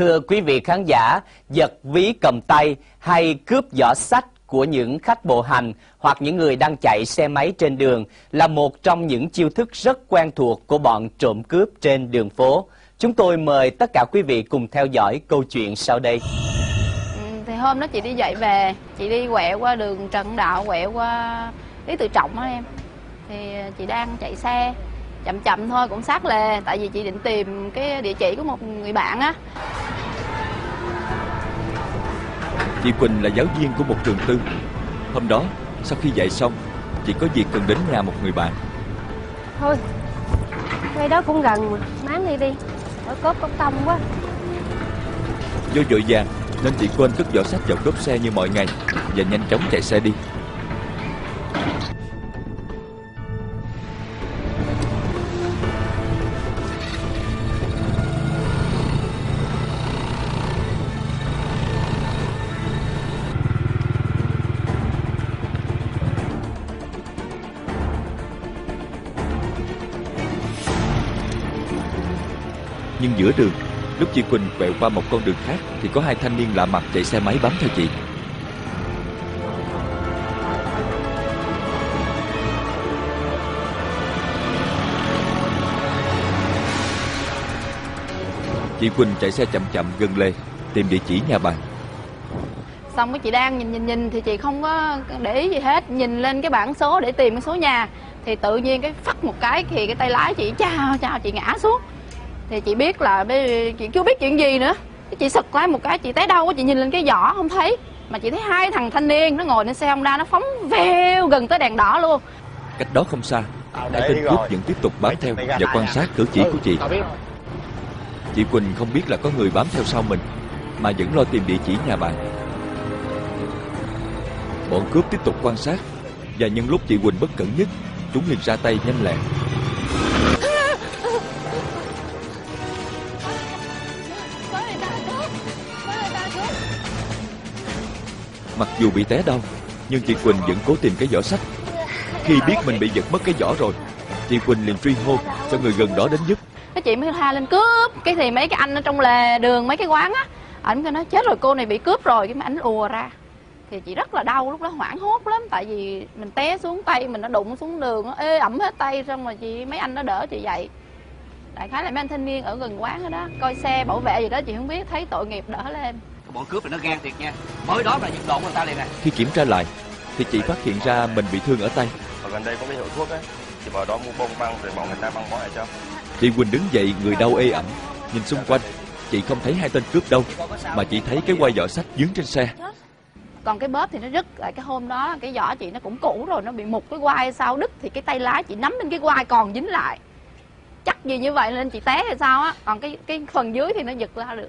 Thưa quý vị khán giả, giật ví cầm tay hay cướp giỏ sách của những khách bộ hành hoặc những người đang chạy xe máy trên đường là một trong những chiêu thức rất quen thuộc của bọn trộm cướp trên đường phố. Chúng tôi mời tất cả quý vị cùng theo dõi câu chuyện sau đây. Ừ, thì hôm đó chị đi dậy về, chị đi quẹo qua đường Trần Đạo, quẹo qua Lý Tự Trọng đó em. Thì ờ, chị đang chạy xe, chậm chậm thôi cũng sát lề, tại vì chị định tìm cái địa chỉ của một người bạn á. Chị Quỳnh là giáo viên của một trường tư. Hôm đó sau khi dạy xong Chị có việc cần đến nhà một người bạn. Thôi Ngay đó cũng gần mà. Máng đi đi Ở cốp có công quá. Do vội vàng Nên chị quên cất giỏ sách vào cốp xe như mọi ngày Và nhanh chóng chạy xe đi Nhưng giữa đường, Lúc chị Quỳnh quẹo qua một con đường khác Thì có hai thanh niên lạ mặt chạy xe máy bám theo chị. Chị Quỳnh chạy xe chậm chậm gần lề, Tìm địa chỉ nhà bạn. Xong cái chị đang nhìn nhìn nhìn thì chị không có để ý gì hết. Nhìn lên cái bảng số để tìm cái số nhà Thì tự nhiên cái phắt một cái thì cái tay lái chị chao chao chị ngã xuống thì chị biết là chị chưa biết chuyện gì nữa. Chị sực lại một cái chị té đâu quá chị nhìn lên cái giỏ không thấy. Mà chị thấy hai thằng thanh niên nó ngồi lên xe Honda nó phóng vèo gần tới đèn đỏ luôn. Cách đó không xa hai tên cướp vẫn tiếp tục bám theo và quan sát cử chỉ của chị. chị Quỳnh không biết là có người bám theo sau mình mà vẫn lo tìm địa chỉ nhà bạn. Bọn cướp tiếp tục quan sát và nhân lúc chị Quỳnh bất cẩn nhất chúng liền ra tay nhanh lẹ Mặc dù bị té đau, Nhưng chị Quỳnh vẫn cố tìm cái giỏ sách. Khi biết mình bị giật mất cái giỏ rồi, Chị Quỳnh liền truy hô cho người gần đó đến giúp. Cái chị mới la lên cướp, Cái thì mấy cái anh ở trong lề đường, mấy cái quán á, Ảnh cứ nói, chết rồi, cô này bị cướp rồi. Cái mà ảnh ùa ra. Thì chị rất là đau, lúc đó hoảng hốt lắm, Tại vì mình té xuống tay, mình nó đụng xuống đường nó ê, ẩm hết tay, Xong rồi chị, mấy anh nó đỡ chị dậy. Đại khái là mấy anh thanh niên ở gần quán đó, Coi xe, bảo vệ gì đó, chị không biết, Thấy tội nghiệp đỡ lên bọn cướp thì nó gan thiệt nha. Mới đó là giật lộn người ta liền nè khi kiểm tra lại thì chị phát hiện ra mình bị thương ở tay. Ở gần đây có cái hiệu thuốc ấy. Chị vào đó mua bông băng rồi bọn người ta băng bó lại cho. Chị quỳnh đứng dậy người đau ê ẩm. Nhìn xung quanh chị không thấy hai tên cướp đâu mà chị thấy cái quai giỏ sách dướng trên xe. Còn cái bóp thì nó rứt lại. Cái hôm đó cái giỏ chị nó cũng cũ rồi nó bị mục cái quai sau đứt thì cái tay lái chị nắm lên cái quai còn dính lại. Chắc gì như vậy nên chị té hay sao á. Còn cái cái phần dưới thì nó giật ra được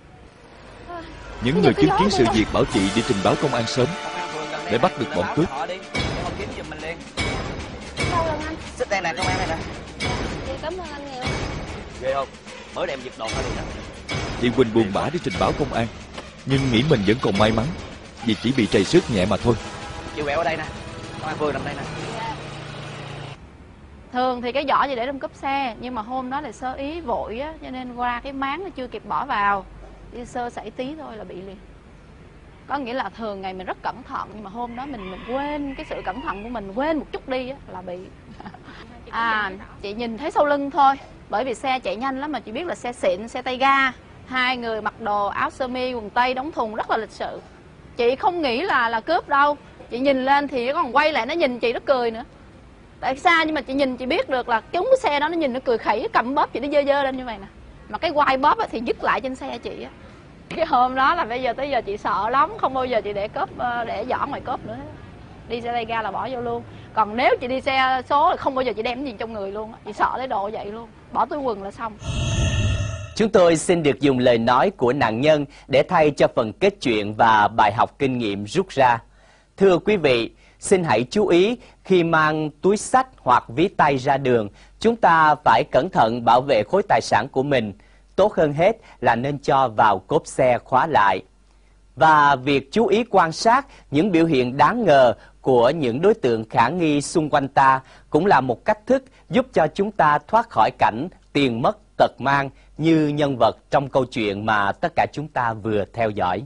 những người chứng kiến sự việc bảo chị đi trình báo công an sớm để bắt được bọn cướp. Xích đây nè, công an đây nè. Cảm ơn anh nhiều. Ghê không? Mới đem giật đồ ra liền. Chị Quỳnh buồn bã đi trình báo công an, nhưng nghĩ mình vẫn còn may mắn vì chỉ bị trầy xước nhẹ mà thôi. Chị quẹo ở đây nè, công an phường nằm đây nè. Thường thì cái giỏ gì để trong cốp xe Nhưng mà hôm đó là sơ ý vội á Cho nên qua cái máng nó chưa kịp bỏ vào đi sơ sẩy tí thôi là bị liền. Có nghĩa là thường ngày mình rất cẩn thận nhưng mà hôm đó mình mình quên cái sự cẩn thận của mình quên một chút đi á, là bị. À chị nhìn thấy sau lưng thôi bởi vì xe chạy nhanh lắm mà chị biết là xe xịn xe tay ga. Hai người mặc đồ áo sơ mi quần tây đóng thùng rất là lịch sự. Chị không nghĩ là là cướp đâu. Chị nhìn lên thì nó còn quay lại nó nhìn chị nó cười nữa. Tại xa nhưng mà chị nhìn chị biết được là chúng cái xe đó nó nhìn nó cười khẩy cầm bóp chị nó dơ dơ lên như vậy nè mà cái quai bóp thì dứt lại trên xe chị á. Cái hôm đó là bây giờ tới giờ chị sợ lắm không bao giờ chị để cốp ờ, để giỏ ngoài cốp nữa. Đi xe tay ga là bỏ vô luôn. Còn nếu chị đi xe số là không bao giờ chị đem gì trong người luôn chị sợ tới độ vậy luôn. Bỏ túi quần là xong. Chúng tôi xin được dùng lời nói của nạn nhân để thay cho phần kết chuyện và bài học kinh nghiệm rút ra. Thưa quý vị, xin hãy chú ý khi mang túi sách hoặc ví tay ra đường, chúng ta phải cẩn thận bảo vệ khối tài sản của mình tốt hơn hết là nên cho vào cốp xe khóa lại. Và việc chú ý quan sát những biểu hiện đáng ngờ của những đối tượng khả nghi xung quanh ta cũng là một cách thức giúp cho chúng ta thoát khỏi cảnh tiền mất tật mang như nhân vật trong câu chuyện mà tất cả chúng ta vừa theo dõi.